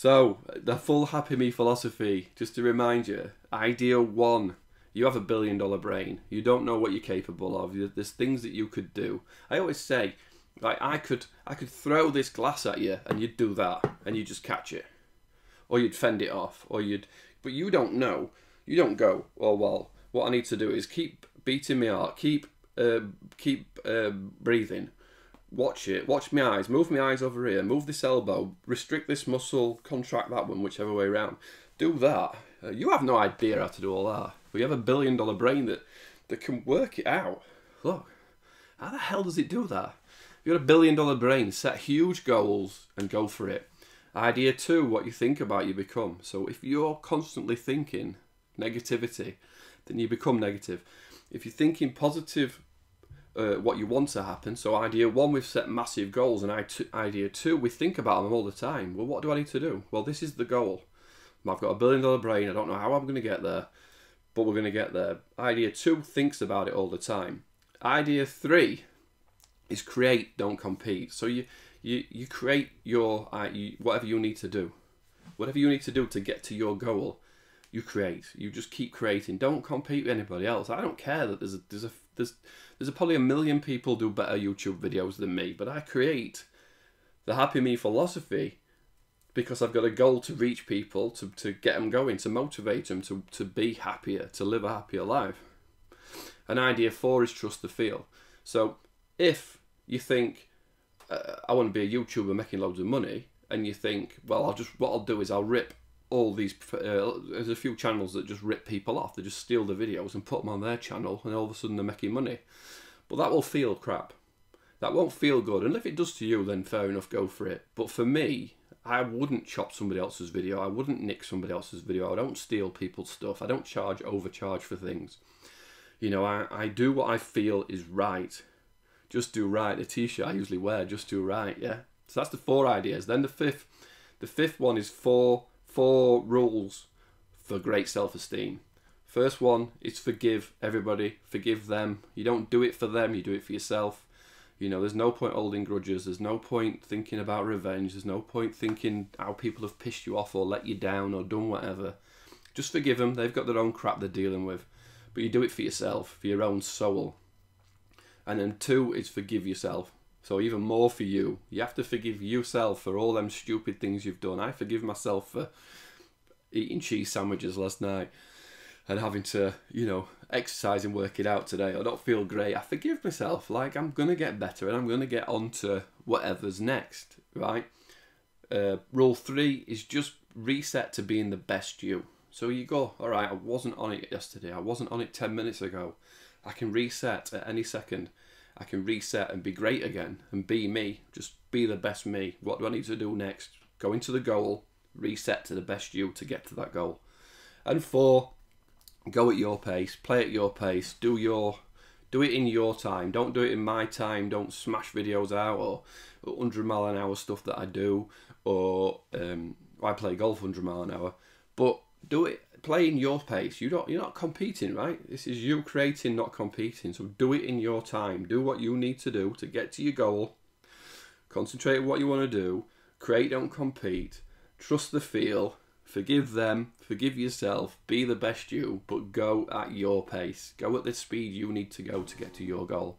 So, the full happy me philosophy, just to remind you, idea one, you have a billion dollar brain. You don't know what you're capable of. There's things that you could do. I always say, like I could I could throw this glass at you and you'd do that and you just catch it. Or you'd fend it off or you'd but you don't know. You don't go, oh well, what I need to do is keep beating my heart, keep uh, keep uh, breathing watch it, watch my eyes, move my eyes over here, move this elbow, restrict this muscle, contract that one, whichever way around. Do that. Uh, you have no idea how to do all that. You have a billion dollar brain that, that can work it out. Look, how the hell does it do that? You've got a billion dollar brain, set huge goals and go for it. Idea two, what you think about you become. So if you're constantly thinking negativity, then you become negative. If you're thinking positive uh, what you want to happen. So idea one, we've set massive goals, and idea two, we think about them all the time. Well, what do I need to do? Well, this is the goal. I've got a billion dollar brain. I don't know how I'm going to get there, but we're going to get there. Idea two thinks about it all the time. Idea three is create, don't compete. So you you you create your uh, you, whatever you need to do, whatever you need to do to get to your goal. You create. You just keep creating. Don't compete with anybody else. I don't care that there's a, there's a there's there's probably a million people do better YouTube videos than me, but I create the Happy Me philosophy because I've got a goal to reach people, to, to get them going, to motivate them to, to be happier, to live a happier life. And idea four is trust the feel. So if you think, uh, I want to be a YouTuber making loads of money, and you think, well, I'll just, what I'll do is I'll rip all these uh, there's a few channels that just rip people off. They just steal the videos and put them on their channel and all of a sudden they're making money. But that will feel crap. That won't feel good. And if it does to you then fair enough go for it. But for me i wouldn't chop somebody else's video. I wouldn't nick somebody else's video. I don't steal people's stuff. I don't charge overcharge for things. You know i, I do what i feel is right. Just do right. The t-shirt i usually wear just do right yeah? So that's the four ideas. Then the fifth the fifth one is four four rules for great self esteem. First one is forgive everybody, forgive them. You don't do it for them, you do it for yourself. You know, there's no point holding grudges, there's no point thinking about revenge, there's no point thinking how people have pissed you off or let you down or done whatever. Just forgive them, they've got their own crap they're dealing with. But you do it for yourself, for your own soul. And then two is forgive yourself. So even more for you. You have to forgive yourself for all them stupid things you've done. I forgive myself for eating cheese sandwiches last night and having to, you know, exercise and work it out today. I don't feel great. I forgive myself. Like I'm gonna get better and I'm gonna get on to whatever's next, right? Uh, rule three is just reset to being the best you. So you go, all right, I wasn't on it yesterday. I wasn't on it 10 minutes ago. I can reset at any second. I can reset and be great again and be me. Just be the best me. What do I need to do next? Go into the goal, reset to the best you to get to that goal. And four, go at your pace, play at your pace, do your do it in your time. Don't do it in my time. Don't smash videos out or 100 mile an hour stuff that I do or um, I play golf 100 mile an hour. But do it playing your pace. You don't you're not competing, right? This is you creating, not competing. So do it in your time. Do what you need to do to get to your goal. Concentrate on what you want to do. Create, don't compete. Trust the feel. Forgive them. Forgive yourself. Be the best you, but go at your pace. Go at the speed you need to go to get to your goal.